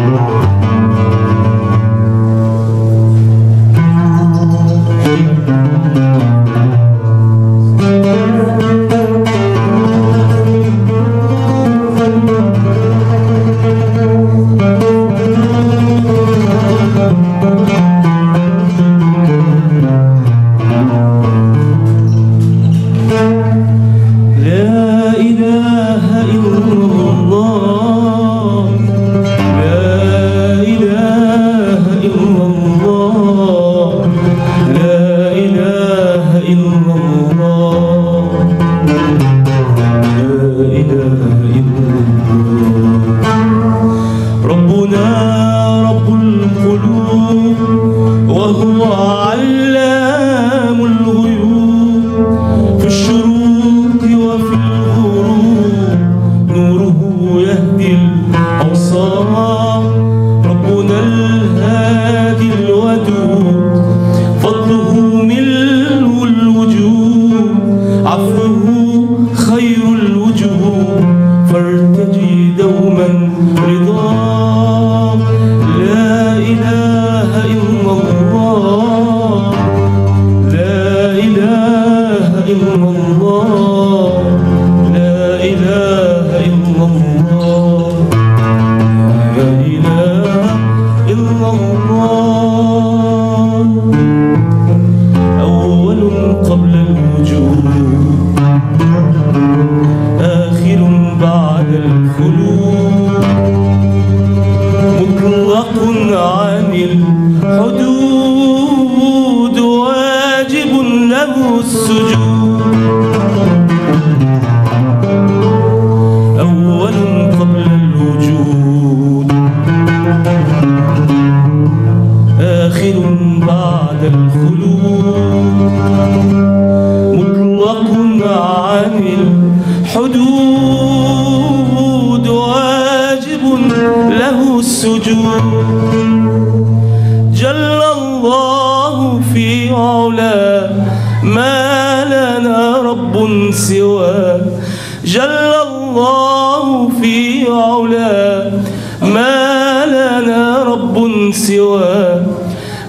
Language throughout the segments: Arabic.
لا ربنا الهادي الودود فضله ملء الوجود الحدود واجب له السجود. أول قبل الوجود. آخر بعد الخلود. مطلق عن الحدود. واجب له السجود. علا ما لنا رب سواه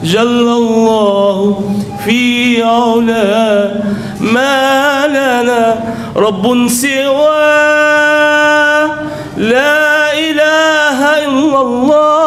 جل الله في علا ما لنا رب سواه لا إله إلا الله.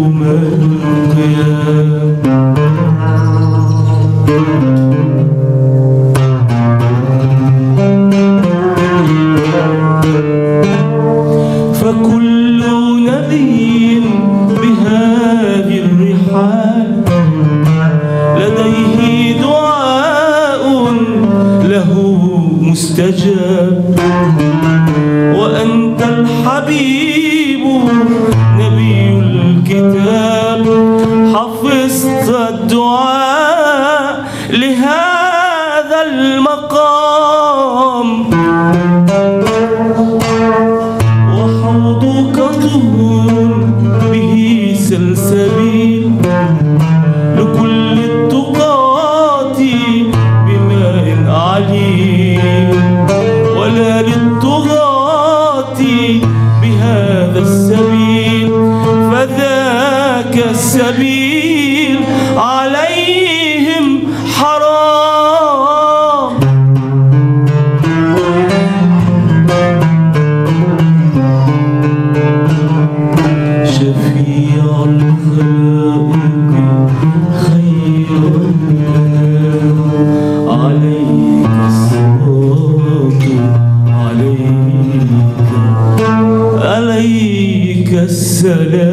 يوم فكل نبي بهذه الرحال لديه دعاء له مستجاب. ولا للطغاة بهذا السبيل فذاك السبيل عليهم حرام. شفيع الخلائق خير الأنام عليك Sala